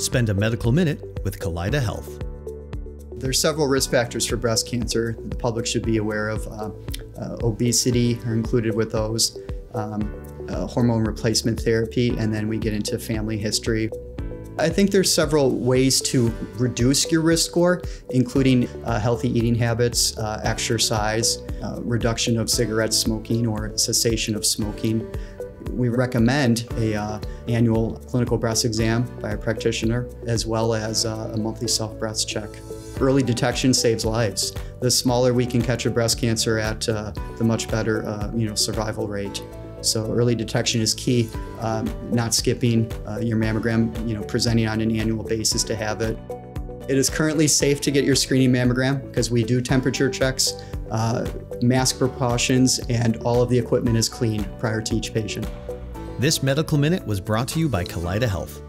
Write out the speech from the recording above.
Spend a medical minute with Kaleida Health. There's several risk factors for breast cancer the public should be aware of. Uh, uh, obesity are included with those, um, uh, hormone replacement therapy, and then we get into family history. I think there's several ways to reduce your risk score, including uh, healthy eating habits, uh, exercise, uh, reduction of cigarette smoking or cessation of smoking. We recommend a uh, annual clinical breast exam by a practitioner, as well as uh, a monthly self breast check. Early detection saves lives. The smaller we can catch a breast cancer at, uh, the much better, you know, survival rate. So early detection is key. Um, not skipping uh, your mammogram, you know, presenting on an annual basis to have it. It is currently safe to get your screening mammogram because we do temperature checks, uh, mask precautions, and all of the equipment is cleaned prior to each patient. This Medical Minute was brought to you by Kaleida Health.